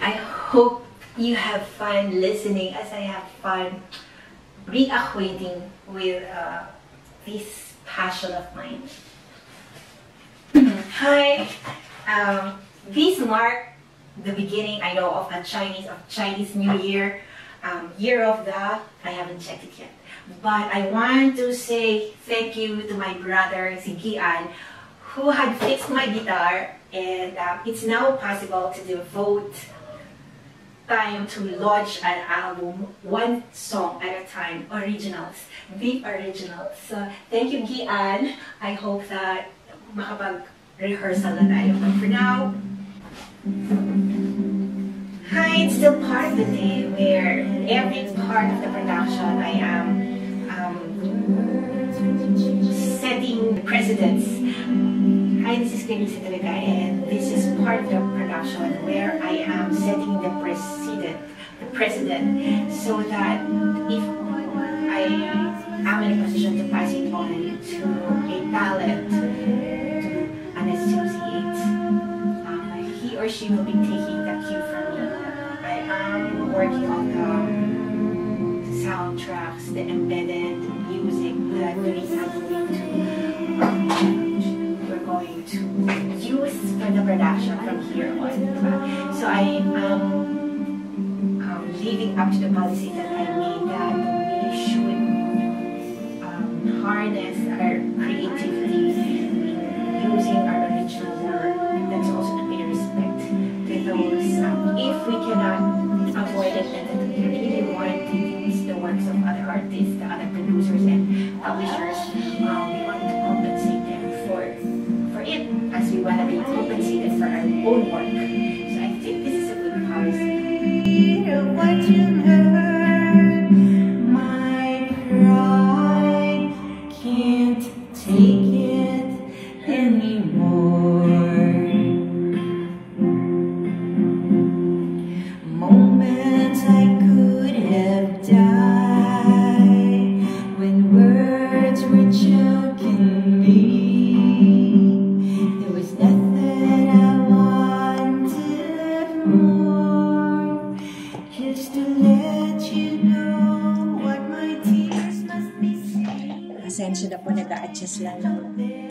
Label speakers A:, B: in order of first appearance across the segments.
A: I hope you have fun listening as I have fun reacquainting with uh, this passion of mine. Hi, um, this mark the beginning I know of a Chinese of Chinese New Year, um, year of the I haven't checked it yet. But I want to say thank you to my brother si Gian, who had fixed my guitar, and um, it's now possible to devote time to launch an album, one song at a time, originals, the originals. So, thank you, Gian. I hope that makapag-rehearsal na tayo. But for now, hi, it's still part of the day where every part of the production I am um, setting precedents. Hi, this is Kenny Sitalaga and this is part of production where I am setting the precedent, the precedent, so that if I am in a position to pass it on to a talent, to an associate, um, he or she will be taking the cue from me. I am working on the soundtracks, the embedded music that we are going to um, going to use for the production from here on. So I am um, living up to the policy that I made that we should um, harness our creativity using our original work. That's also to pay respect to those. Um, if we cannot avoid it, that we really want to use the works of other artists, the other producers and publishers,
B: nag-a-adjust lang ng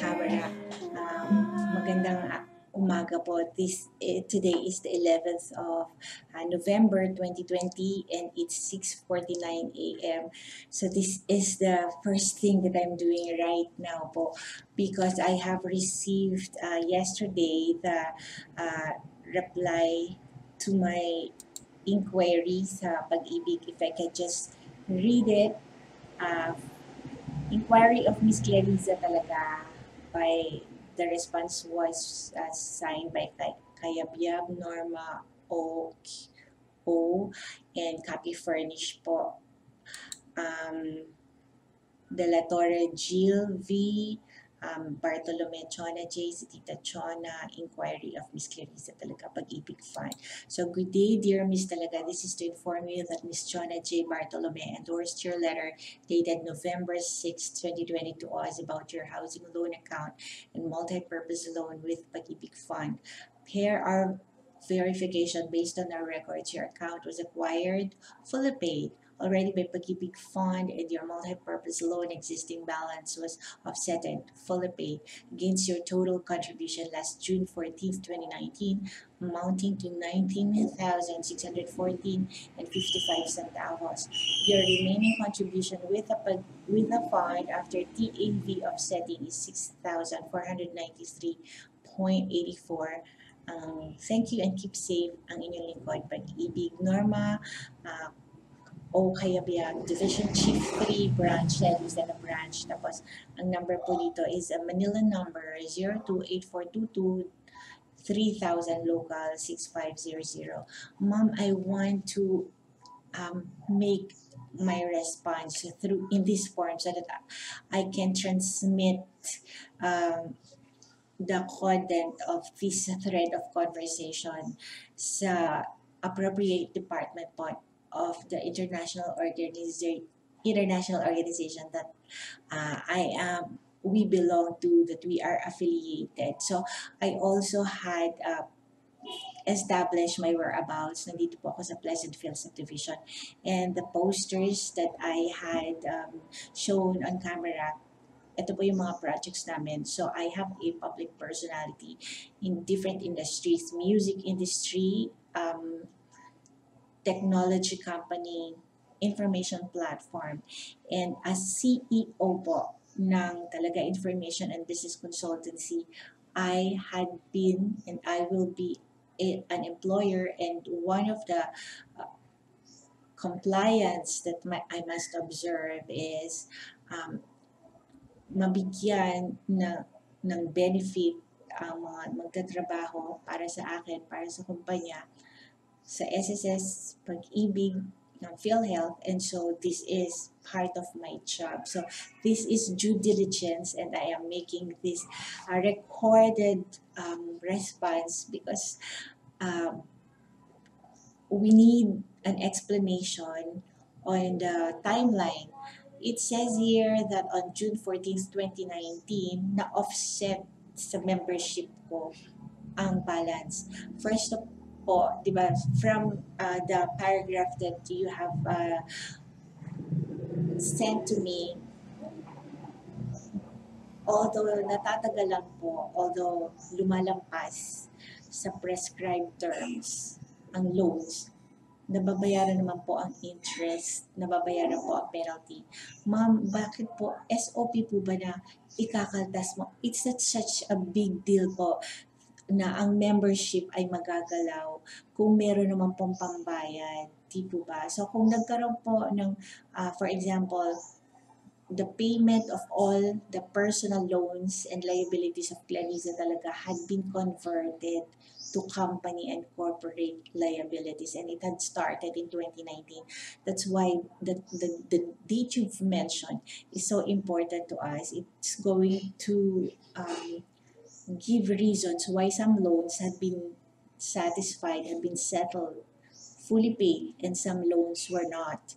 B: camera. Um, magandang uh, umaga po. This eh, Today is the 11th of uh, November 2020 and it's 6.49 a.m. So this is the first thing that I'm doing right now po because I have received uh, yesterday the uh, reply to my inquiry sa pag-ibig. If I can just read it. Uh, inquiry of Miss Clariza talaga by the response was uh, signed by Kay- Kayabyab, Norma O, o and Copy Furnish po. Um, De La Torre Jill V, um, Bartolome Chona J, si Tita Chona, inquiry of Miss Clarissa Talaga, Pag-ibig Fund. So good day, dear Miss Talaga. This is to inform you that Miss Chona J. Bartolome endorsed your letter dated November 6, 2020 to us about your housing loan account and multi-purpose loan with Pag-ibig Fund. Per our verification based on our records, your account was acquired, fully paid, already by Pag-ibig Fund and your multi-purpose loan existing balance was offset and fully paid against your total contribution last June 14, 2019 amounting to 19,614 and 55 centavos. Your remaining contribution with a pag- with a fund after TAV offsetting is 6,493.84. Um, thank you and keep safe ang inyong lingkod pag-ibig Norma uh, o Kayabiyag, Division Chief 3 branch, San Lucena branch. Tapos, ang number po dito is a Manila number 028422 3000 local 6500. Ma'am, I want to um, make my response through in this form so that I can transmit um, the content of this thread of conversation sa appropriate department po of the international organization international organization that uh, I am we belong to that we are affiliated so I also had uh, establish my whereabouts. Nandito po ako sa Pleasantville Subdivision. And the posters that I had um, shown on camera, ito po yung mga projects namin. So I have a public personality in different industries, music industry, um, technology company, information platform. And as CEO po ng talaga information and business consultancy, I had been and I will be a, an employer and one of the uh, compliance that my, I must observe is um, mabigyan na, ng benefit ang mga magtatrabaho para sa akin, para sa kumpanya, sa SSS, pag-ibig, ng PhilHealth, and so this is part of my job. So this is due diligence, and I am making this a recorded um, response because um, we need an explanation on the timeline. It says here that on June 14, 2019, na-offset sa membership ko ang balance. First of po, di ba, from uh, the paragraph that you have uh, sent to me, although natatagalan po, although lumalampas sa prescribed terms ang loans, nababayaran naman po ang interest, nababayaran po ang penalty. Ma'am, bakit po SOP po ba na ikakaltas mo? It's not such a big deal po na ang membership ay magagalaw kung meron naman pong pambayad. Di po ba? So kung nagkaroon po ng, uh, for example, the payment of all the personal loans and liabilities of Clariza talaga had been converted to company and corporate liabilities and it had started in 2019. That's why the, the, the date you've mentioned is so important to us. It's going to um, give reasons why some loans have been satisfied, have been settled, fully paid, and some loans were not.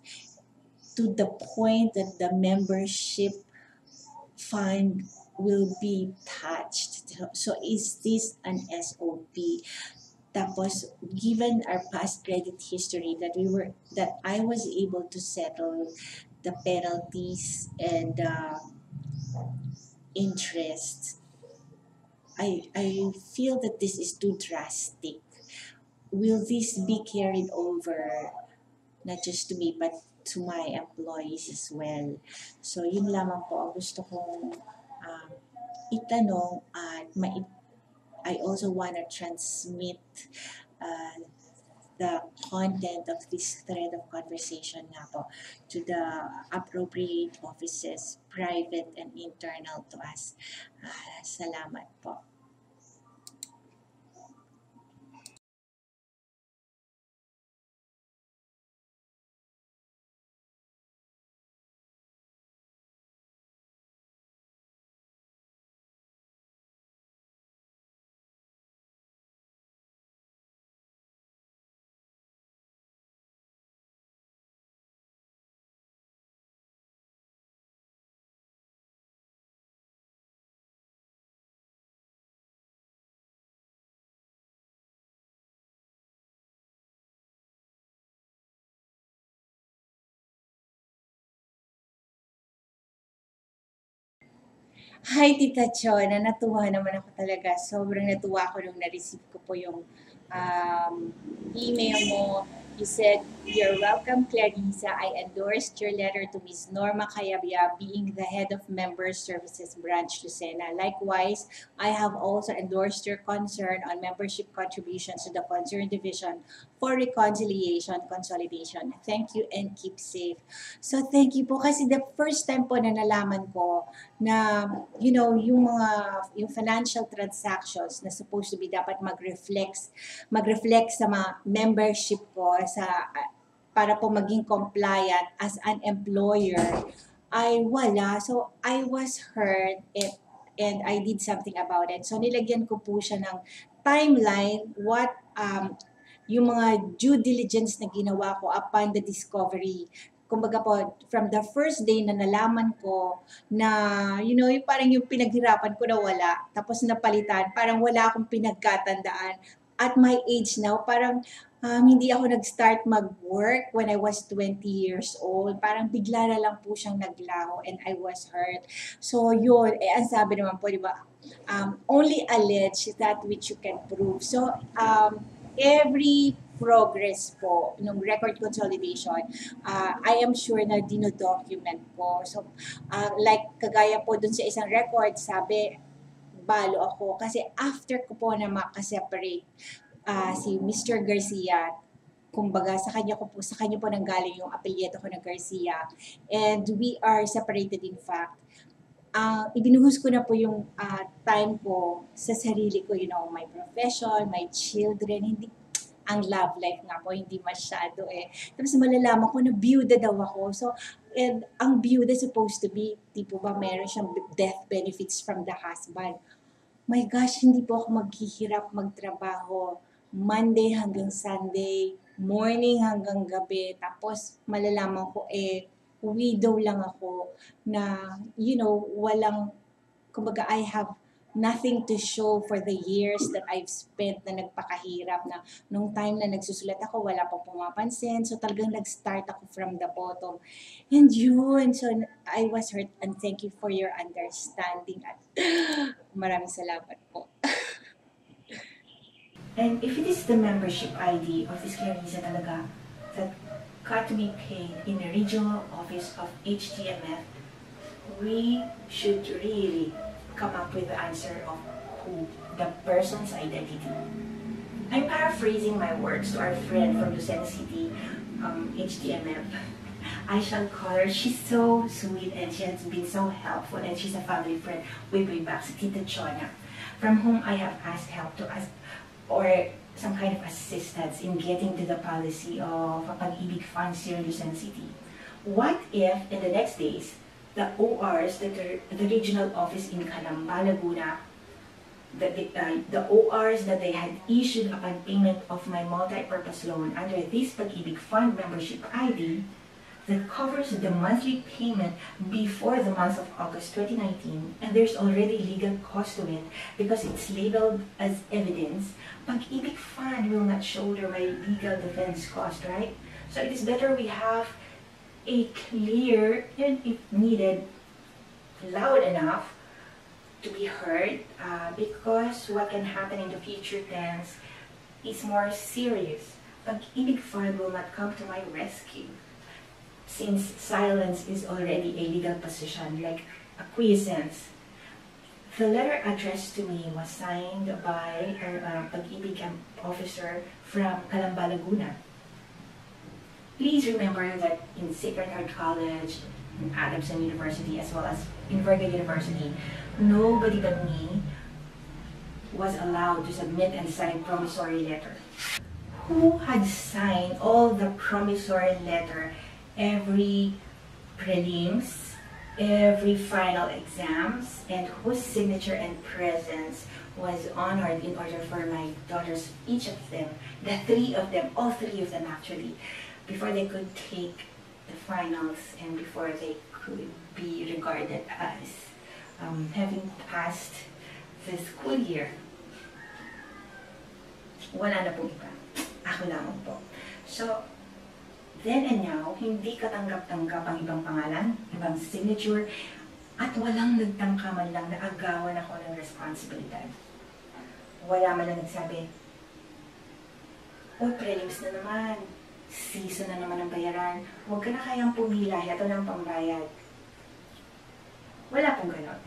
B: To the point that the membership fund will be touched. So is this an SOP? Tapos, given our past credit history that we were that I was able to settle the penalties and uh, interest, I I feel that this is too drastic. Will this be carried over not just to me but to my employees as well? So yun lamang po gusto kong um, itanong at mai- I also want to transmit uh, the content of this thread of conversation nga po to the appropriate offices, private and internal to us. Uh, salamat po. Hi, Tita Chona. Natuwa naman ako talaga. Sobrang natuwa ako nung na-receive ko po yung um, email mo. You said, You're welcome, Clarissa. I endorsed your letter to Ms. Norma Kayabia, being the head of Member Services Branch Lucena. Likewise, I have also endorsed your concern on membership contributions to the concerned division for reconciliation, consolidation. Thank you and keep safe. So, thank you po. Kasi the first time po na nalaman ko na, you know, yung mga, yung financial transactions na supposed to be dapat mag-reflect, mag-reflect sa mga membership ko sa para po maging compliant as an employer ay wala. So, I was hurt and, and I did something about it. So, nilagyan ko po siya ng timeline, what um, yung mga due diligence na ginawa ko upon the discovery. Kumbaga po, from the first day na nalaman ko na, you know, yung parang yung pinaghirapan ko na wala, tapos napalitan, parang wala akong pinagkatandaan at my age now, parang um, hindi ako nag-start mag-work when I was 20 years old. Parang bigla na lang po siyang naglaho and I was hurt. So yun, eh, ang sabi naman po, di ba, um, only allege that which you can prove. So um, every progress po ng record consolidation, uh, I am sure na dino-document po. So, uh, like kagaya po dun sa isang record, sabi, balo ako. Kasi after ko po na makaseparate uh, si Mr. Garcia, kumbaga sa kanya ko po sa kanya po nanggaling yung apelyido ko ng Garcia and we are separated in fact uh, ibinuhos ko na po yung uh, time ko sa sarili ko you know my profession my children hindi ang love life nga po, hindi masyado eh. Tapos malalaman ko na byuda daw ako. So, and ang byuda supposed to be, tipo ba, meron siyang death benefits from the husband. My gosh, hindi po ako maghihirap magtrabaho. Monday hanggang Sunday, morning hanggang gabi. Tapos malalaman ko eh, widow lang ako na, you know, walang, kumbaga I have nothing to show for the years that I've spent na nagpakahirap na nung time na nagsusulat ako, wala pang pumapansin. So talagang nag-start ako from the bottom. And yun, so I was hurt and thank you for your understanding at maraming salamat po.
A: and if it is the membership ID of this Clarissa talaga that got to be in the regional office of HTMF, we should really come up with the answer of who the person's identity. I'm paraphrasing my words to our friend from Lucena City, um, HDMF. I shall call her. She's so sweet and she has been so helpful and she's a family friend way, way back, Tita Chona, from whom I have asked help to ask or some kind of assistance in getting to the policy of a pag-ibig funds here in Lucena City. What if in the next days, the ORs, the, the regional office in Calamba, Laguna, the, uh, the ORs that they had issued upon payment of my multi-purpose loan under this Pag-ibig Fund membership ID that covers the monthly payment before the month of August 2019 and there's already legal cost to it because it's labeled as evidence, Pag-ibig Fund will not shoulder my legal defense cost, right? So it is better we have a clear and if needed loud enough to be heard uh, because what can happen in the future tense is more serious. Pag-ibig fund will not come to my rescue since silence is already a legal position like acquiescence. The letter addressed to me was signed by a uh, pag-ibig officer from Calamba, Laguna. Please remember that in Sacred Heart College, in Adamson University, as well as in Virga University, nobody but me was allowed to submit and sign promissory letter. Who had signed all the promissory letter every prelims, every final exams, and whose signature and presence was honored in order for my daughters, each of them, the three of them, all three of them actually, before they could take the finals and before they could be regarded as um, having passed the school year. Wala na pong iba. Ako lamang po. So, then and now, hindi katanggap-tanggap ang ibang pangalan, ibang signature, at walang nagtangka man lang na agawan ako ng responsibilidad. Wala man lang nagsabi, Oh, prelims na naman season na naman ang bayaran, huwag ka na kayang pumila, ito na ang pambayad. Wala pong ganon.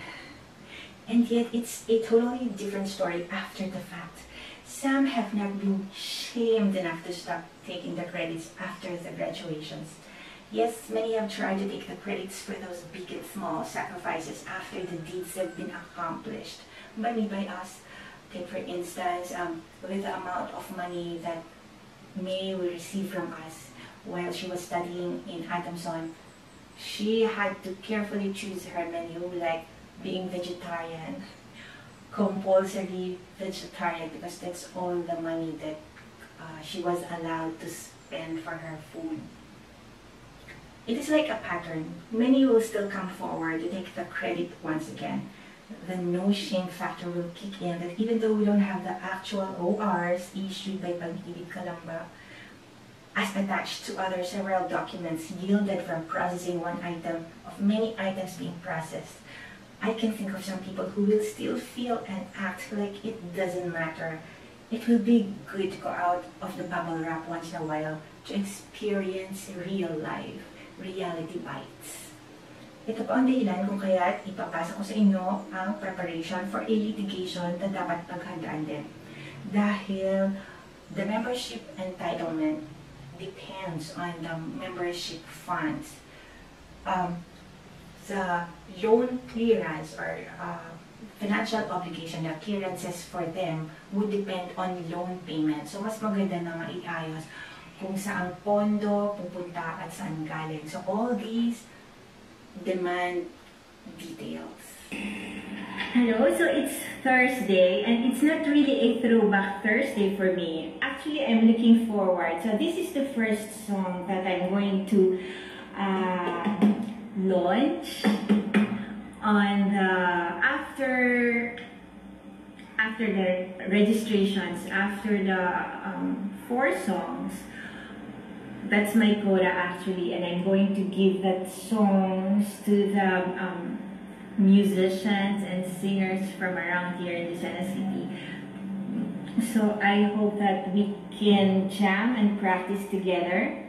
A: And yet, it's a totally different story after the fact. Some have not been shamed enough to stop taking the credits after the graduations. Yes, many have tried to take the credits for those big and small sacrifices after the deeds have been accomplished. Money by us. Take for instance, um, with the amount of money that May will receive from us while she was studying in Adamson. She had to carefully choose her menu like being vegetarian, compulsory vegetarian because that's all the money that uh, she was allowed to spend for her food. It is like a pattern. Many will still come forward to take the credit once again. The no shame factor will kick in that even though we don't have the actual ORs issued by Pag-ibig Calamba as attached to other several documents yielded from processing one item of many items being processed, I can think of some people who will still feel and act like it doesn't matter. It will be good to go out of the bubble wrap once in a while to experience real life, reality bites. Ito po ang dahilan kung kaya ipapasa ko sa inyo ang preparation for a litigation na dapat paghandaan din. Dahil the membership entitlement depends on the membership funds. Um, the loan clearance or uh, financial obligation na clearances for them would depend on loan payment. So, mas maganda na maiayos kung saan pondo pupunta at saan galing. So, all these demand details. Hello, so it's Thursday and it's not really a throwback Thursday for me. Actually, I'm looking forward. So this is the first song that I'm going to uh, launch on the after after the registrations after the um, four songs that's my quota actually and i'm going to give that songs to the um, musicians and singers from around here in Lucena City. So i hope that we can jam and practice together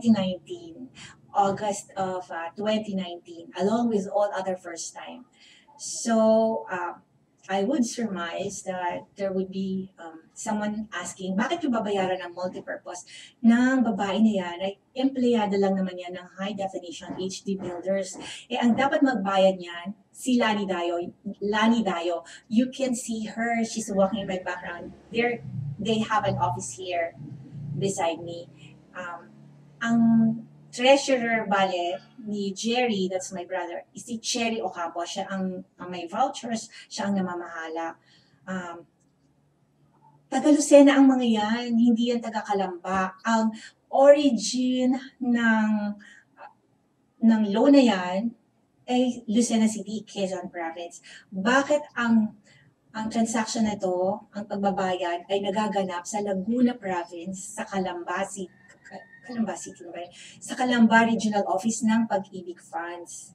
B: 2019, August of uh, 2019, along with all other first time. So, uh, I would surmise that there would be um, someone asking, bakit yung babayaran ng multipurpose ng babae na yan ay empleyado lang naman yan ng high definition HD builders. Eh, ang dapat magbayad niyan, si Lani Dayo. Lani Dayo, you can see her, she's walking in my background. There, they have an office here beside me. Um, ang treasurer bale ni Jerry, that's my brother, is si Cherry Ocampo. Siya ang, ang may vouchers, siya ang namamahala. Um, taga Lucena ang mga yan, hindi yan taga Kalamba. Ang origin ng ng loan na yan ay Lucena City, Quezon Province. Bakit ang ang transaction na to, ang pagbabayad ay nagaganap sa Laguna Province, sa Calamba City, Calamba City Calamba Regional Office ng Pag-ibig Funds.